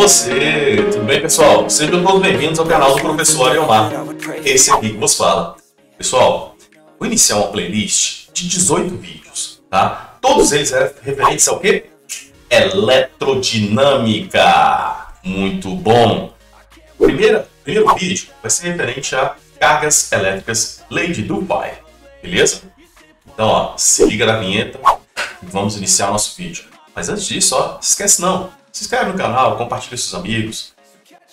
você! Tudo bem, pessoal? Sejam todos bem-vindos ao canal do Professor Ariomar. Esse aqui que vos fala. Pessoal, vou iniciar uma playlist de 18 vídeos, tá? Todos eles referentes ao quê? Eletrodinâmica. Muito bom! Primeira, primeiro vídeo vai ser referente a cargas elétricas de Dubai, beleza? Então, ó, se liga na vinheta e vamos iniciar nosso vídeo. Mas antes disso, ó, esquece não, se inscreve no canal, compartilha com seus amigos.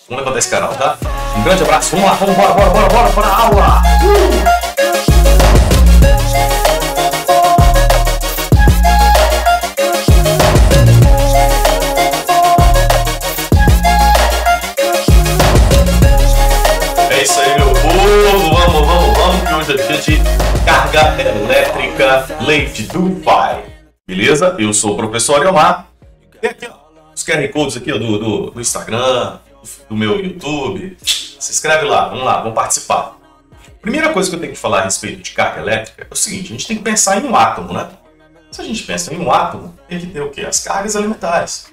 Vamos levantar esse canal, tá? Um grande abraço, vamos lá, vamos bora, bora, bora, bora, para a aula! Uh! É isso aí, meu povo! Vamos, vamos, vamos, que hoje é dia de carga elétrica Leite do Pai. Beleza? Eu sou o professor Elmar. Tem aqui, ó, os QR Codes aqui ó, do, do, do Instagram, do meu YouTube. Se inscreve lá, vamos lá, vamos participar. Primeira coisa que eu tenho que falar a respeito de carga elétrica é o seguinte, a gente tem que pensar em um átomo, né? Se a gente pensa em um átomo, ele tem o quê? As cargas elementares.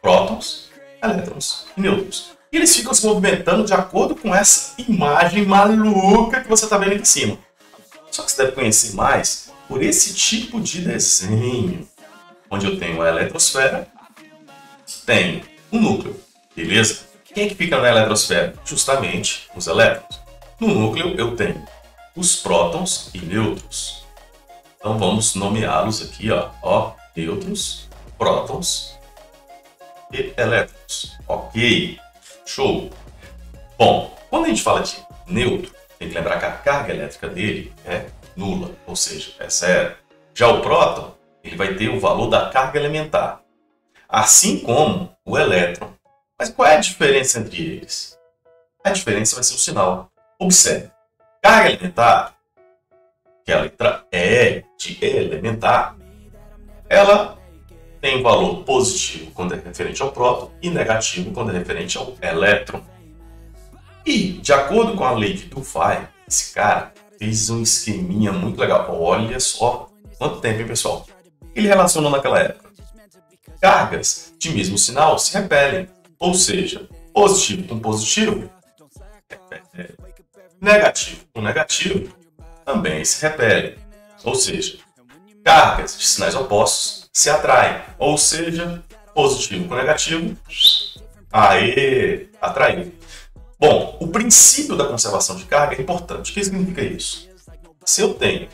Prótons, elétrons e nêutrons. E eles ficam se movimentando de acordo com essa imagem maluca que você está vendo aqui em cima. Só que você deve conhecer mais por esse tipo de desenho, onde eu tenho a eletrosfera, o um núcleo, beleza? Quem é que fica na eletrosfera? Justamente os elétrons. No núcleo eu tenho os prótons e nêutrons. Então vamos nomeá-los aqui, ó, ó, nêutrons, prótons e elétrons. Ok, show. Bom, quando a gente fala de neutro, tem que lembrar que a carga elétrica dele é nula, ou seja, é zero. Já o próton, ele vai ter o valor da carga elementar, assim como o elétron. Mas qual é a diferença entre eles? A diferença vai ser o sinal. Observe, carga elementar, que é a letra E de elementar, ela tem um valor positivo quando é referente ao próton e negativo quando é referente ao elétron. E, de acordo com a lei de Dufay, esse cara fez um esqueminha muito legal. Olha só quanto tempo, hein, pessoal? Ele relacionou naquela época. Cargas de mesmo sinal se repelem, ou seja, positivo com positivo, negativo com negativo, também se repelem. Ou seja, cargas de sinais opostos se atraem, ou seja, positivo com negativo, aí atraiu. Bom, o princípio da conservação de carga é importante. O que significa isso? Se eu tenho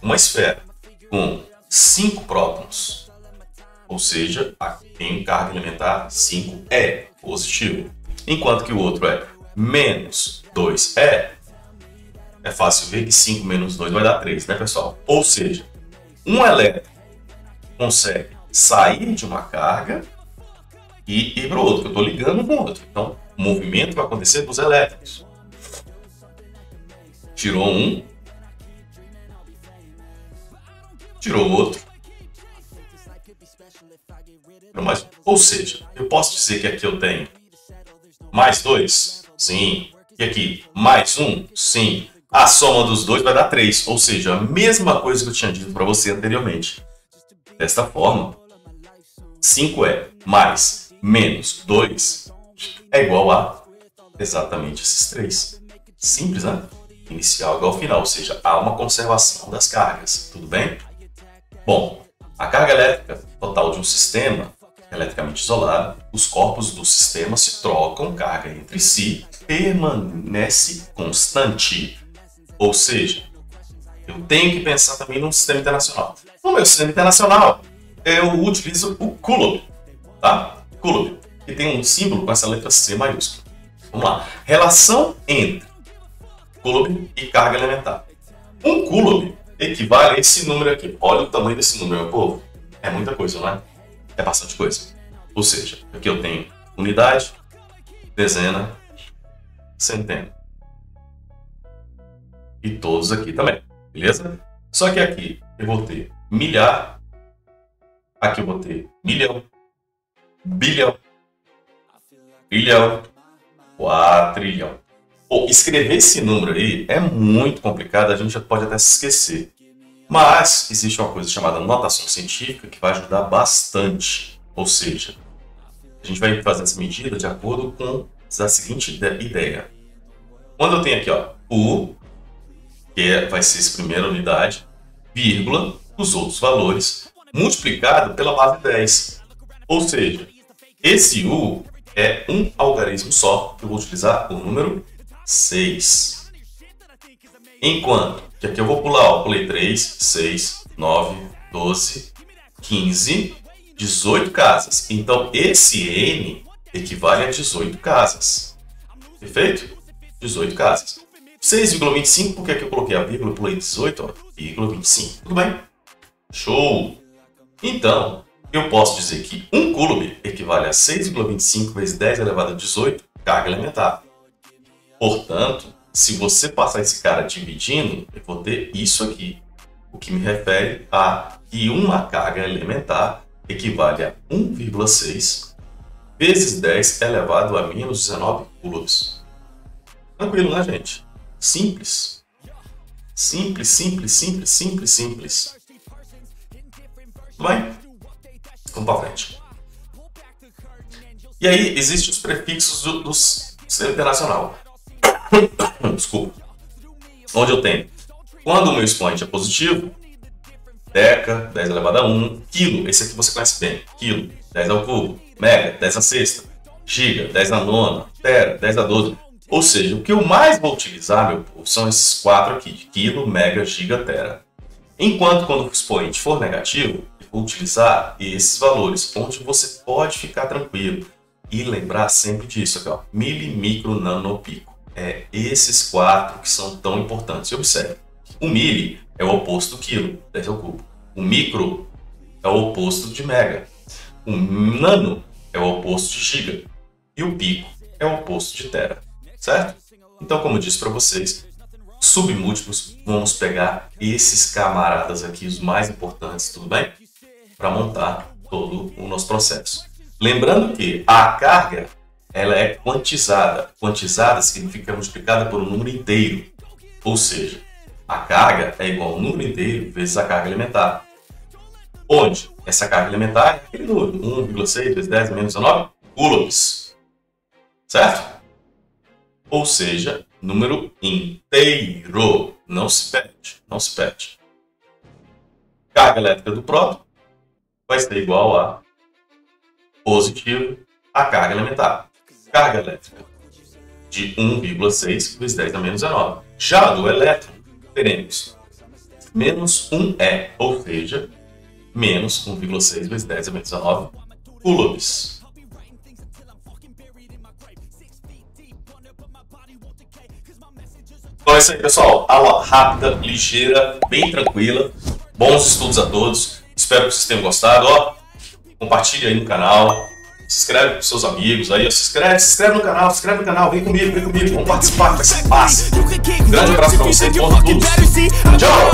uma esfera com 5 prótons, ou seja, tem carga elementar 5 é positivo, enquanto que o outro é menos 2 é, é fácil ver que 5 menos 2 vai dar 3, né, pessoal? Ou seja, um elétron consegue sair de uma carga e ir para o outro, eu estou ligando com o outro. Então, o movimento vai acontecer dos elétrons. Tirou um, tirou outro, mais. Ou seja, eu posso dizer que aqui eu tenho mais dois? Sim. E aqui, mais um? Sim. A soma dos dois vai dar três. Ou seja, a mesma coisa que eu tinha dito para você anteriormente. Desta forma, 5 é mais menos 2 é igual a exatamente esses três. Simples, né? Inicial igual ao final, ou seja, há uma conservação das cargas. Tudo bem? Bom, a carga elétrica sistema eletricamente isolado, os corpos do sistema se trocam carga entre si, permanece constante. Ou seja, eu tenho que pensar também num sistema internacional. No meu sistema internacional, eu utilizo o Coulomb, tá? Coulomb que tem um símbolo com essa letra C maiúscula. Vamos lá. Relação entre Coulomb e carga elementar. Um Coulomb equivale a esse número aqui. Olha o tamanho desse número, meu povo. É muita coisa, não é? É bastante coisa. Ou seja, aqui eu tenho unidade, dezena, centena. E todos aqui também, beleza? Só que aqui eu vou ter milhar, aqui eu vou ter milhão, bilhão, trilhão, quatrilhão. Pô, escrever esse número aí é muito complicado, a gente já pode até se esquecer. Mas existe uma coisa chamada notação científica que vai ajudar bastante. Ou seja, A gente vai fazer essa medida de acordo com a seguinte ideia. Quando eu tenho aqui, ó, U, que é, vai ser essa primeira unidade, vírgula, os outros valores, multiplicado pela base 10. Ou seja, esse U é um algarismo só, que eu vou utilizar o número 6. Enquanto que aqui eu vou pular, ó, pulei 3, 6, 9, 12, 15, 18 casas. Então, esse N equivale a 18 casas. Perfeito? 18 casas. 6,25, por que, que eu coloquei a vírgula? Pulei 18, ó, vírgula 25. Tudo bem? Show! Então, eu posso dizer que 1 coulomb equivale a 6,25 vezes 10 elevado a 18 carga elementar. Portanto, se você passar esse cara dividindo, eu vou ter isso aqui, o que me refere a que uma carga elementar equivale a 1,6 vezes 10 elevado a menos 19 coulombs. Tranquilo, né, gente? Simples. Simples, simples, simples, simples, simples. Bem? Vamos para frente. E aí, existem os prefixos do, do sistema internacional. Desculpa. Onde eu tenho, quando o meu expoente é positivo, deca, 10 elevado a 1, quilo, esse aqui você conhece bem, quilo, 10 ao cubo, mega, 10 a sexta, giga, 10 a nona, tera, 10 a 12. Ou seja, o que eu mais vou utilizar, meu povo, são esses quatro aqui, de quilo, mega, giga, tera. Enquanto quando o expoente for negativo, eu vou utilizar esses valores, onde você pode ficar tranquilo e lembrar sempre disso aqui, ó, mili, micro, nano, pico. É esses quatro que são tão importantes. Observe, o mili é o oposto do quilo, 10 ao cubo. O micro é o oposto de mega. O nano é o oposto de giga. E o pico é o oposto de tera, certo? Então, como eu disse para vocês, submúltiplos, vamos pegar esses camaradas aqui, os mais importantes, tudo bem? Para montar todo o nosso processo. Lembrando que a carga ela é quantizada. Quantizada significa multiplicada por um número inteiro. Ou seja, a carga é igual ao número inteiro vezes a carga elementar. Onde essa carga elementar é aquele número, 1,6 vezes 10 menos 19 coulombs. Certo? Ou seja, número inteiro. Não se perde, não se perde. Carga elétrica do próton vai ser igual a positivo a carga elementar. Carga elétrica de 1,6 vezes 10 a menos 19. Já do elétron, teremos menos 1E, ou seja, menos 1,6 vezes 10 a menos 19 coulombs. Então é isso aí, pessoal. Aula rápida, ligeira, bem tranquila. Bons estudos a todos. Espero que vocês tenham gostado. Ó, compartilhe aí no canal se inscreve com seus amigos aí, se inscreve, se inscreve no canal, se inscreve no canal, vem comigo, vem comigo, vamos participar, vai ser fácil. Grande abraço pra você, todos. Tchau!